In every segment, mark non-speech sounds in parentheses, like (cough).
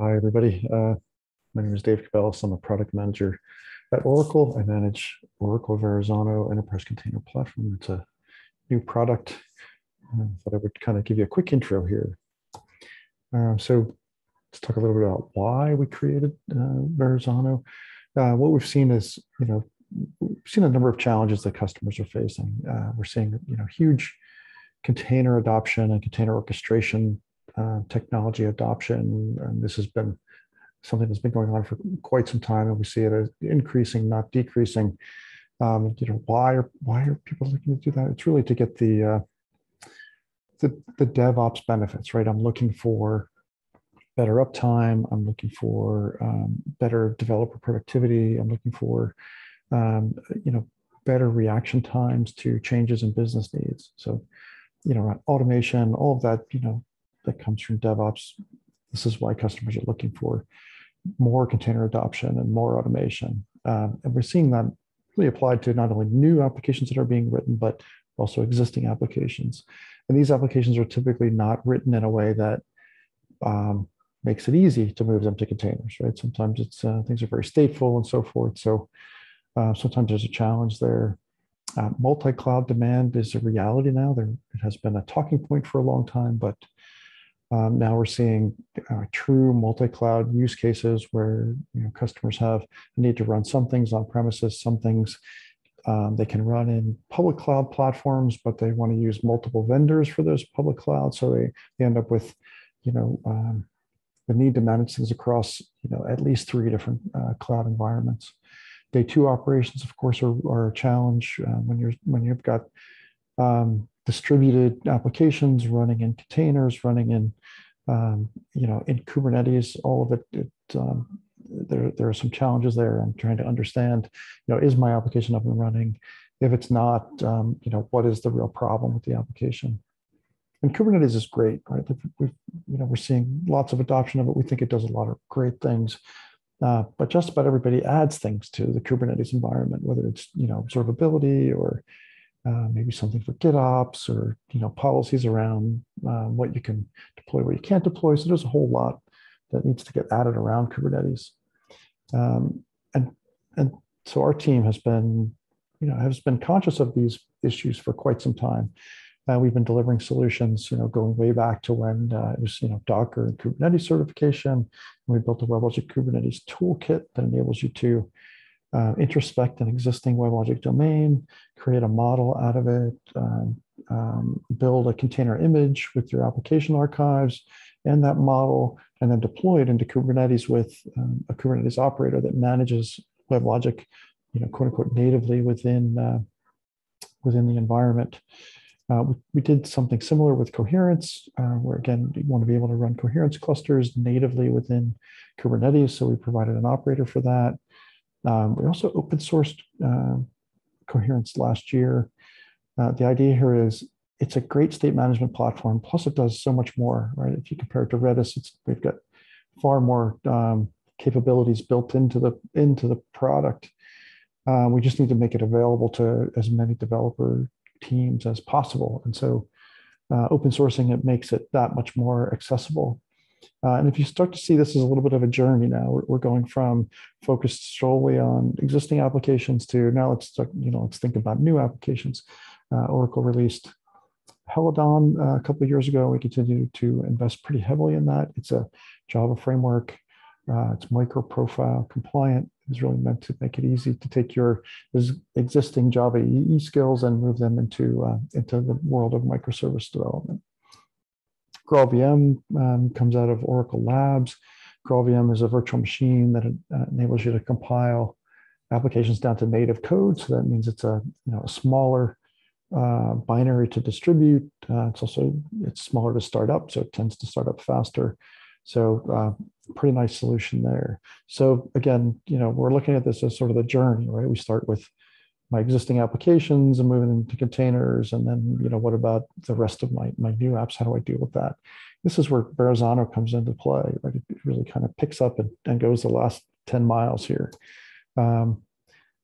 Hi, everybody. Uh, my name is Dave Cabelus. I'm a product manager at Oracle. I manage Oracle Verrazzano Enterprise Container Platform. It's a new product. Uh, thought I would kind of give you a quick intro here. Uh, so let's talk a little bit about why we created uh. Uh, what we've seen is, you know, we've seen a number of challenges that customers are facing. Uh, we're seeing, you know, huge container adoption and container orchestration uh, technology adoption. And this has been something that's been going on for quite some time, and we see it as increasing, not decreasing. Um, you know, why are why are people looking to do that? It's really to get the uh, the the DevOps benefits, right? I'm looking for better uptime. I'm looking for um, better developer productivity. I'm looking for um, you know better reaction times to changes in business needs. So, you know, automation, all of that, you know, that comes from DevOps. This is why customers are looking for more container adoption and more automation. Um, and we're seeing that really applied to not only new applications that are being written, but also existing applications. And these applications are typically not written in a way that um, makes it easy to move them to containers, right? Sometimes it's uh, things are very stateful and so forth. So uh, sometimes there's a challenge there. Uh, multi-cloud demand is a reality now. There it has been a talking point for a long time, but um, now we're seeing uh, true multi-cloud use cases where you know, customers have a need to run some things on premises, some things um, they can run in public cloud platforms, but they want to use multiple vendors for those public clouds. So they, they end up with, you know, um, the need to manage things across, you know, at least three different uh, cloud environments. Day two operations, of course, are, are a challenge uh, when you're when you've got um, distributed applications running in containers, running in, um, you know, in Kubernetes, all of it, it um, there, there are some challenges there. I'm trying to understand, you know, is my application up and running? If it's not, um, you know, what is the real problem with the application? And Kubernetes is great, right? we you know, we're seeing lots of adoption of it. We think it does a lot of great things. Uh, but just about everybody adds things to the Kubernetes environment, whether it's you know observability or uh, maybe something for GitOps or you know policies around uh, what you can deploy, what you can't deploy. So there's a whole lot that needs to get added around Kubernetes. Um, and and so our team has been you know has been conscious of these issues for quite some time. Uh, we've been delivering solutions, you know, going way back to when uh, it was, you know, Docker and Kubernetes certification. And we built a WebLogic Kubernetes toolkit that enables you to uh, introspect an existing WebLogic domain, create a model out of it, um, um, build a container image with your application archives and that model, and then deploy it into Kubernetes with um, a Kubernetes operator that manages WebLogic, you know, quote unquote, natively within uh, within the environment. Uh, we, we, did something similar with coherence, uh, where again, you want to be able to run coherence clusters natively within Kubernetes. So we provided an operator for that. Um, we also open sourced uh, Coherence last year. Uh, the idea here is it's a great state management platform. Plus, it does so much more, right? If you compare it to Redis, it's we've got far more um, capabilities built into the into the product. Um, we just need to make it available to as many developer teams as possible, and so uh, open sourcing it makes it that much more accessible. Uh, and if you start to see this as a little bit of a journey now, we're, we're, going from focused solely on existing applications to now let's start, you know, let's think about new applications. Uh, Oracle released Helidon uh, a couple of years ago. We continue to invest pretty heavily in that. It's a Java framework. Uh, it's micro profile compliant. It's really meant to make it easy to take your existing Java EE skills and move them into, uh, into the world of microservice development. GraalVM um, comes out of Oracle Labs. GraalVM is a virtual machine that uh, enables you to compile applications down to native code. So that means it's a you know a smaller uh, binary to distribute. Uh, it's also it's smaller to start up, so it tends to start up faster. So uh, pretty nice solution there. So again, you know, we're looking at this as sort of the journey, right? We start with my existing applications and moving into containers. And then, you know, what about the rest of my, my new apps? How do I deal with that? This is where Verrazzano comes into play, right? It really kind of picks up and, and goes the last 10 miles here. Um,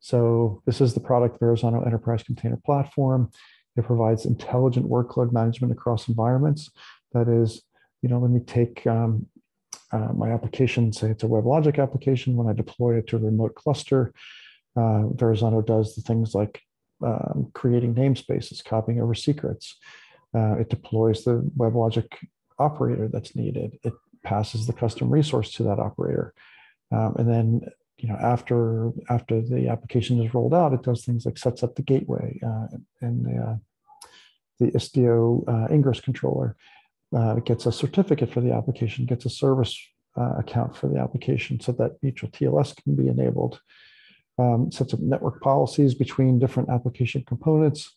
so this is the product Verrazzano Enterprise Container Platform. It provides intelligent workload management across environments. That is, you know, let me take um, uh, my application, say it's a WebLogic application, when I deploy it to a remote cluster, uh, does the things like um, creating namespaces, copying over secrets. Uh, it deploys the WebLogic operator that's needed. It passes the custom resource to that operator. Um, and then, you know, after after the application is rolled out, it does things like sets up the gateway uh, and the, uh, the Istio uh, ingress controller. Uh, it gets a certificate for the application, gets a service uh, account for the application so that mutual TLS can be enabled. Um, sets up network policies between different application components.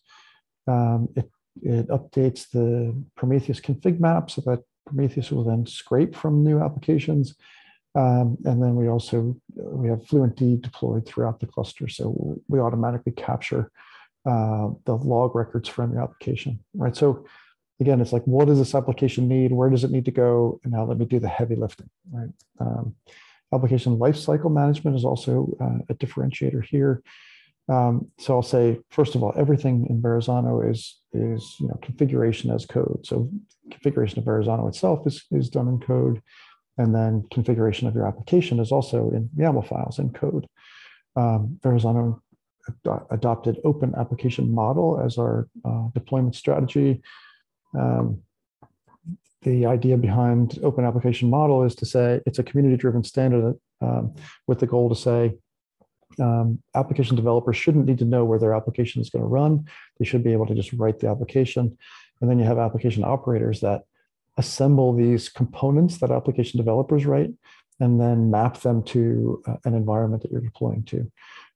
Um, it, it updates the Prometheus config map so that Prometheus will then scrape from new applications. Um, and then we also, we have FluentD deployed throughout the cluster. So we automatically capture uh, the log records from your application, right? So again, it's like, what does this application need? Where does it need to go? And now let me do the heavy lifting, right? Um, application lifecycle management is also uh, a differentiator here. Um, so I'll say, first of all, everything in Verrazzano is, is you know, configuration as code. So configuration of Verrazzano itself is, is done in code. And then configuration of your application is also in YAML files in code. Um, Verrazzano ad adopted open application model as our uh, deployment strategy. Um, the idea behind open application model is to say it's a community driven standard um, with the goal to say um, application developers shouldn't need to know where their application is going to run. They should be able to just write the application. And then you have application operators that assemble these components that application developers write and then map them to uh, an environment that you're deploying to.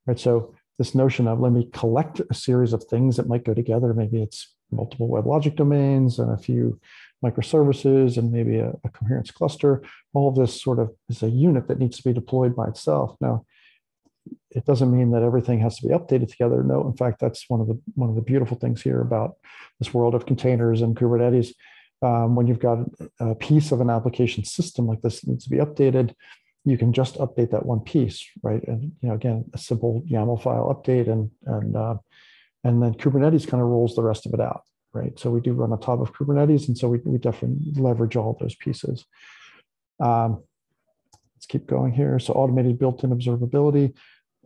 Right. So this notion of let me collect a series of things that might go together. Maybe it's multiple WebLogic domains and a few microservices and maybe a, a coherence cluster. All this sort of is a unit that needs to be deployed by itself. Now, it doesn't mean that everything has to be updated together. No, in fact, that's one of the one of the beautiful things here about this world of containers and Kubernetes. Um, when you've got a piece of an application system like this needs to be updated, you can just update that one piece, right? And you know, again, a simple YAML file update, and and uh, and then Kubernetes kind of rolls the rest of it out, right? So we do run on top of Kubernetes, and so we we definitely leverage all those pieces. Um, let's keep going here. So automated built-in observability.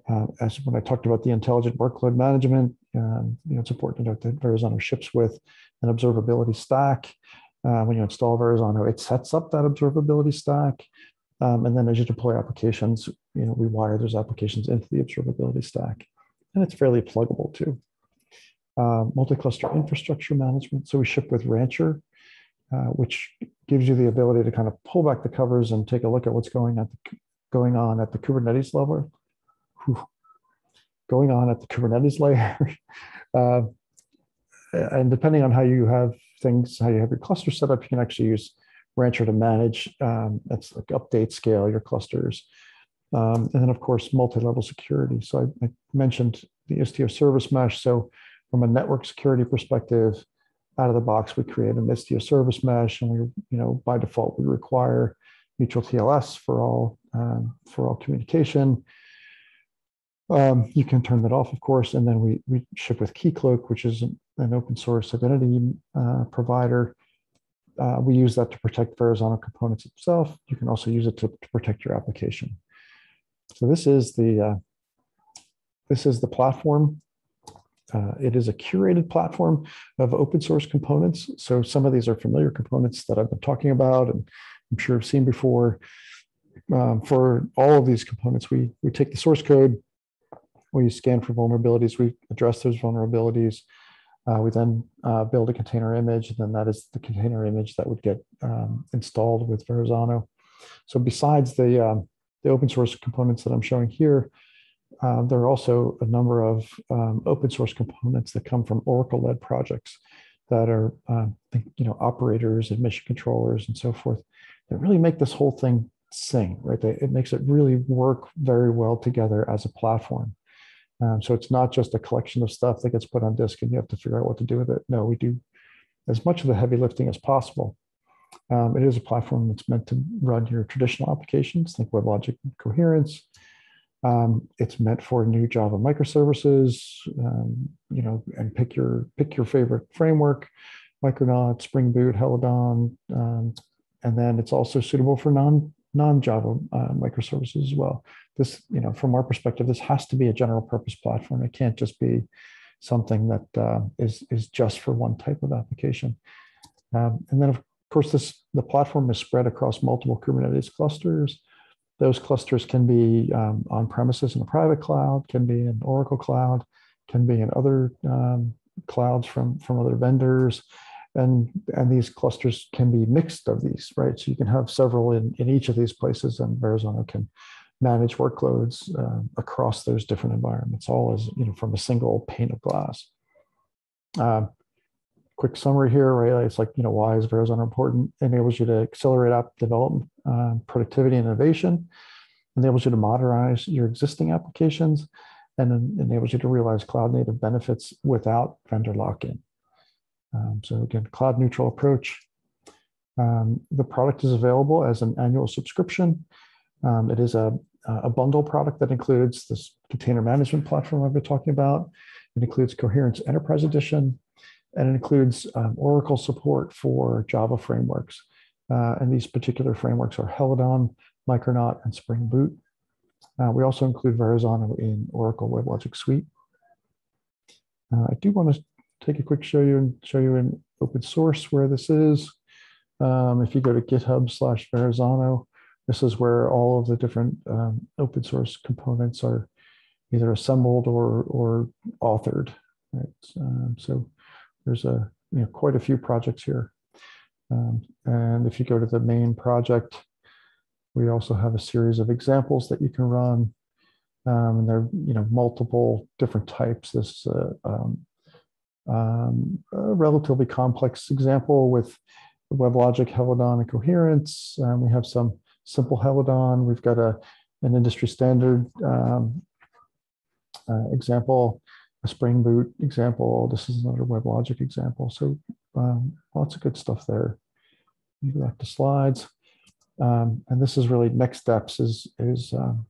Uh, as when I talked about the intelligent workload management, um, you know, it's important to note that Verrazzano ships with an observability stack. Uh, when you install Verrazzano, it sets up that observability stack. Um, and then as you deploy applications, you know, we wire those applications into the observability stack. And it's fairly pluggable too. Uh, multi-cluster infrastructure management. So we ship with Rancher, uh, which gives you the ability to kind of pull back the covers and take a look at what's going the, going on at the Kubernetes level whew, going on at the Kubernetes layer. (laughs) uh, and depending on how you have things, how you have your cluster set up, you can actually use Rancher to manage. Um, that's like update scale your clusters. Um, and then of course, multi-level security. So I, I, mentioned the Istio service mesh. So from a network security perspective, out of the box, we create an Istio service mesh and we, you know, by default, we require mutual TLS for all, um, for all communication. Um, you can turn that off, of course, and then we, we ship with Keycloak, which is an open source identity uh, provider. Uh, we use that to protect Verrazzano components itself. You can also use it to, to protect your application. So this is the uh, this is the platform. Uh, it is a curated platform of open source components. So some of these are familiar components that I've been talking about, and I'm sure I've seen before. Um, for all of these components, we we take the source code, we scan for vulnerabilities, we address those vulnerabilities. Uh, we then uh, build a container image, and then that is the container image that would get um, installed with Verrazzano. So besides the, um, the open source components that I'm showing here, uh, there are also a number of um, open source components that come from Oracle-led projects that are, um, you know, operators, admission controllers, and so forth that really make this whole thing sing, right? It makes it really work very well together as a platform. Um, so it's not just a collection of stuff that gets put on disk and you have to figure out what to do with it. No, we do as much of the heavy lifting as possible. Um, it is a platform that's meant to run your traditional applications, think WebLogic and Coherence. Um, it's meant for new Java microservices, um, you know, and pick your pick your favorite framework, Micronaut, Spring Boot, Helidon, um, and then it's also suitable for non non-Java uh, microservices as well. This, you know, from our perspective, this has to be a general purpose platform. It can't just be something that uh, is is just for one type of application. Um, and then, of course, this the platform is spread across multiple Kubernetes clusters. Those clusters can be um, on premises in a private cloud, can be in Oracle Cloud, can be in other um, clouds from from other vendors. And and these clusters can be mixed of these right? So you can have several in in each of these places and Verrazzano can manage workloads uh, across those different environments all as you know from a single pane of glass. Uh, quick summary here right it's like you know why is Verrazzano important enables you to accelerate app development uh, productivity and innovation enables you to modernize your existing applications and enables you to realize cloud native benefits without vendor lock-in. Um, so again, cloud neutral approach. Um, the product is available as an annual subscription. Um, it is a, a bundle product that includes this container management platform I've been talking about. It includes Coherence Enterprise Edition, and it includes um, Oracle support for Java frameworks. Uh, and these particular frameworks are Helidon, Micronaut, and Spring Boot. Uh, we also include Verrazzano in Oracle WebLogic Suite. Uh, I do want to take a quick show you and show you in open source where this is. Um, if you go to GitHub slash Verrazzano, this is where all of the different um, open source components are either assembled or or authored. Right? Um, so there's a you know quite a few projects here. Um, and if you go to the main project, we also have a series of examples that you can run. Um, and there are you know multiple different types. This uh, um, um, a relatively complex example with WebLogic, Helidon, and Coherence. Um, we have some simple Helidon. We've got a an industry standard um, uh, example, a Spring Boot example. This is another WebLogic example. So um, lots of good stuff there. You go back to slides. Um, and this is really next steps is, is um,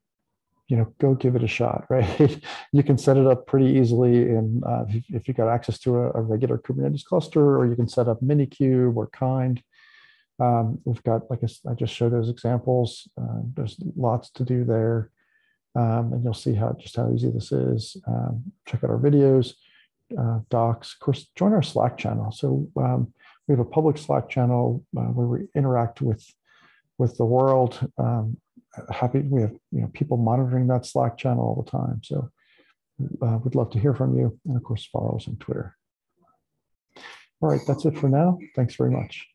you know, go give it a shot, (laughs) right? you can set it up pretty easily in, uh, if, if you got access to a, a, regular Kubernetes cluster, or you can set up Minikube or Kind. Um, we've got, like I, I, just showed those examples. Uh, there's lots to do there. Um, and you'll see how just how easy this is. Um, check out our videos, uh, docs. Of course, join our Slack channel. So um, we have a public Slack channel uh, where we interact with with the world. Um, happy we have you know people monitoring that Slack channel all the time. So uh, we'd love to hear from you, and of course follow us on Twitter. All right, that's it for now. Thanks very much.